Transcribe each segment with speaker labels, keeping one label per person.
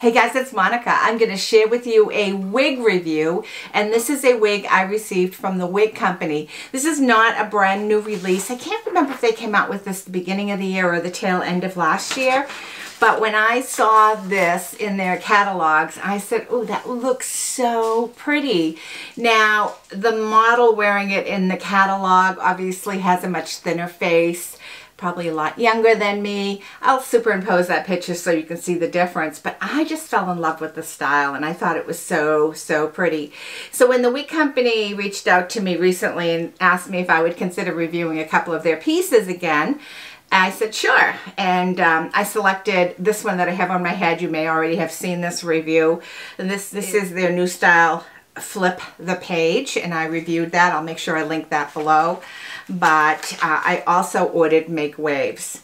Speaker 1: Hey guys, it's Monika. I'm going to share with you a wig review and this is a wig I received from the wig company. This is not a brand new release. I can't remember if they came out with this the beginning of the year or the tail end of last year. But when I saw this in their catalogs, I said, oh, that looks so pretty. Now, the model wearing it in the catalog obviously has a much thinner face probably a lot younger than me. I'll superimpose that picture so you can see the difference, but I just fell in love with the style and I thought it was so, so pretty. So when the wig company reached out to me recently and asked me if I would consider reviewing a couple of their pieces again, I said, sure. And um, I selected this one that I have on my head. You may already have seen this review. And this, this is their new style flip the page and I reviewed that. I'll make sure I link that below. But uh, I also ordered Make Waves.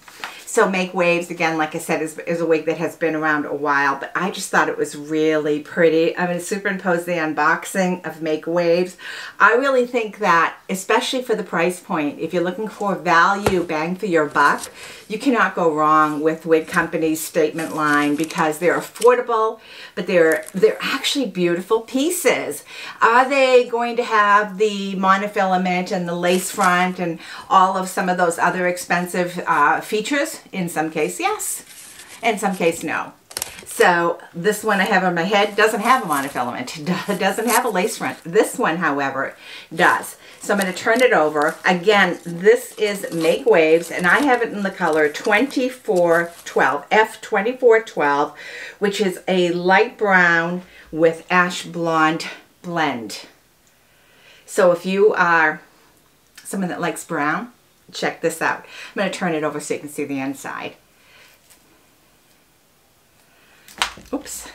Speaker 1: So Make Waves, again, like I said, is, is a wig that has been around a while, but I just thought it was really pretty. I'm going to superimpose the unboxing of Make Waves. I really think that, especially for the price point, if you're looking for value, bang for your buck, you cannot go wrong with Wig Company's statement line because they're affordable, but they're they're actually beautiful pieces. Are they going to have the monofilament and the lace front and all of some of those other expensive uh, features? In some case, yes. In some case, no. So this one I have on my head doesn't have a monofilament. It doesn't have a lace front. This one, however, does. So I'm going to turn it over. Again, this is Make Waves, and I have it in the color 2412, F2412, which is a light brown with ash blonde blend. So if you are someone that likes brown, check this out. I'm going to turn it over so you can see the inside. Oops.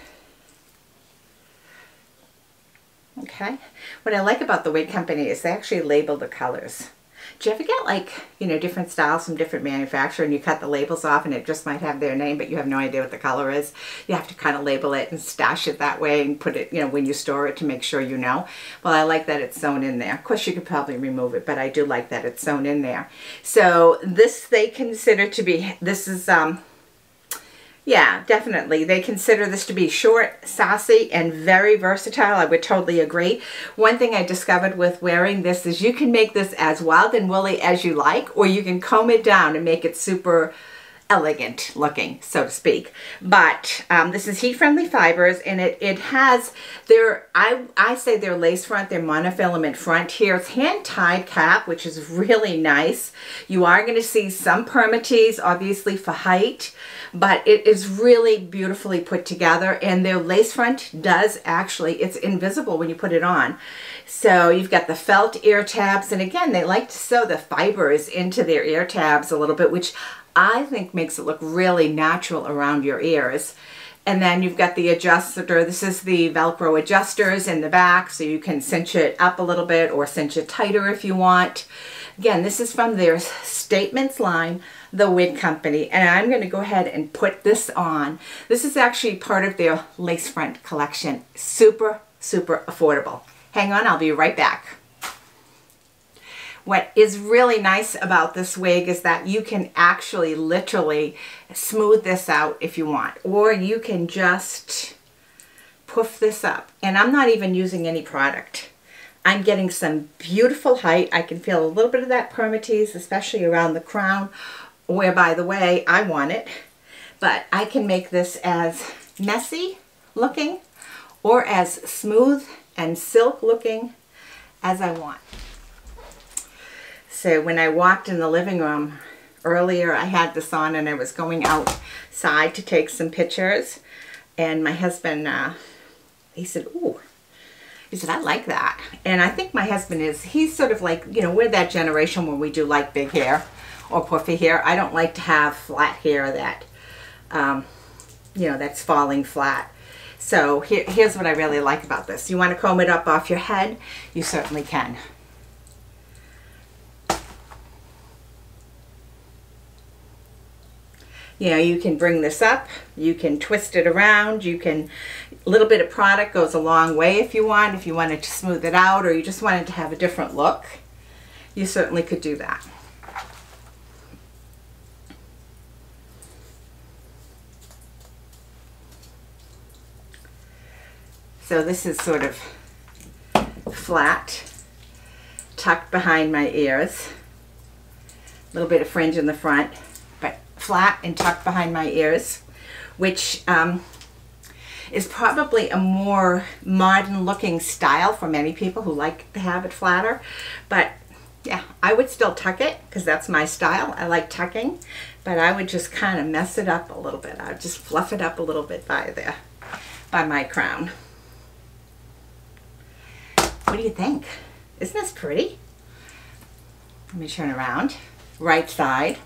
Speaker 1: Okay. What I like about the wig company is they actually label the colors. Do you ever get like, you know, different styles from different manufacturer and you cut the labels off and it just might have their name but you have no idea what the color is? You have to kind of label it and stash it that way and put it, you know, when you store it to make sure you know. Well, I like that it's sewn in there. Of course, you could probably remove it, but I do like that it's sewn in there. So this they consider to be, this is, um, yeah, definitely. They consider this to be short, sassy, and very versatile. I would totally agree. One thing I discovered with wearing this is you can make this as wild and woolly as you like, or you can comb it down and make it super elegant looking, so to speak. But um, this is heat-friendly fibers, and it, it has their, I, I say their lace front, their monofilament front here. It's hand-tied cap, which is really nice. You are going to see some permatease, obviously for height, but it is really beautifully put together, and their lace front does actually, it's invisible when you put it on. So you've got the felt ear tabs, and again, they like to sew the fibers into their ear tabs a little bit, which I think makes it look really natural around your ears. And then you've got the adjuster. This is the Velcro adjusters in the back, so you can cinch it up a little bit or cinch it tighter if you want. Again, this is from their Statements line, the wig company. And I'm going to go ahead and put this on. This is actually part of their lace front collection. Super, super affordable. Hang on, I'll be right back. What is really nice about this wig is that you can actually literally smooth this out if you want. Or you can just poof this up. And I'm not even using any product. I'm getting some beautiful height. I can feel a little bit of that permatease, especially around the crown, where, by the way, I want it. But I can make this as messy looking or as smooth and silk looking as I want. So when I walked in the living room earlier, I had this on and I was going outside to take some pictures. And my husband, uh, he said, ooh, he said, I like that. And I think my husband is, he's sort of like, you know, we're that generation where we do like big hair or puffy hair. I don't like to have flat hair that, um, you know, that's falling flat. So here, here's what I really like about this. You want to comb it up off your head? You certainly can. You know, you can bring this up, you can twist it around, you can, a little bit of product goes a long way if you want, if you wanted to smooth it out or you just wanted to have a different look, you certainly could do that. So this is sort of flat, tucked behind my ears. A little bit of fringe in the front, flat and tucked behind my ears, which um, is probably a more modern looking style for many people who like to have it flatter. But yeah, I would still tuck it because that's my style. I like tucking, but I would just kind of mess it up a little bit. I would just fluff it up a little bit by the, by my crown. What do you think? Isn't this pretty? Let me turn around. Right side.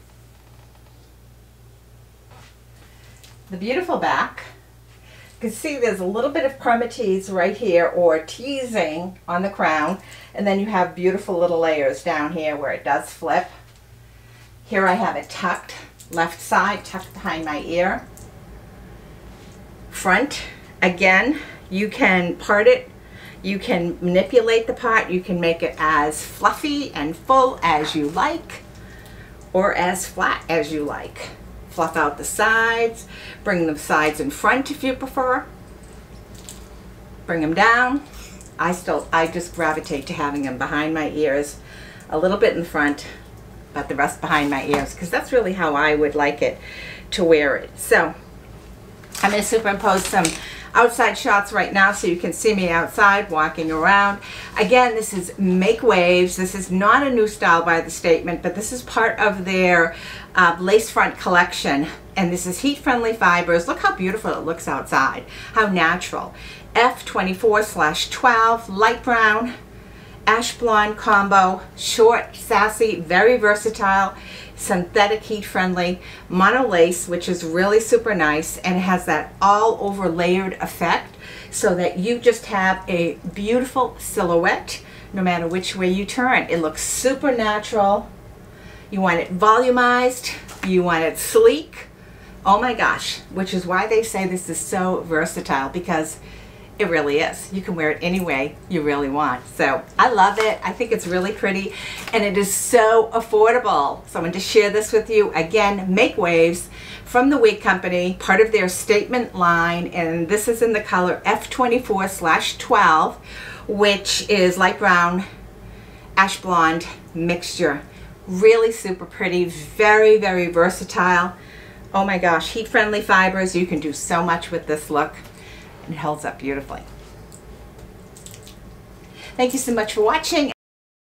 Speaker 1: The beautiful back. You can see there's a little bit of permatease right here or teasing on the crown and then you have beautiful little layers down here where it does flip. Here I have it tucked, left side tucked behind my ear. Front, again, you can part it, you can manipulate the part, you can make it as fluffy and full as you like or as flat as you like fluff out the sides, bring the sides in front if you prefer. Bring them down. I still, I just gravitate to having them behind my ears, a little bit in front, but the rest behind my ears, because that's really how I would like it to wear it. So, I'm going to superimpose some outside shots right now so you can see me outside walking around. Again, this is Make Waves. This is not a new style by the statement, but this is part of their uh, lace front collection. And this is heat-friendly fibers. Look how beautiful it looks outside. How natural. F24 slash 12, light brown, ash blonde combo, short, sassy, very versatile synthetic heat friendly mono lace which is really super nice and has that all over layered effect so that you just have a beautiful silhouette no matter which way you turn. It looks super natural. You want it volumized. You want it sleek. Oh my gosh, which is why they say this is so versatile because it really is. You can wear it any way you really want. So I love it. I think it's really pretty and it is so affordable. So I wanted to share this with you. Again, Make Waves from the Wig Company, part of their statement line. And this is in the color F24 slash 12, which is light brown, ash blonde mixture. Really super pretty, very, very versatile. Oh my gosh, heat friendly fibers. You can do so much with this look. It holds up beautifully. Thank you so much for watching.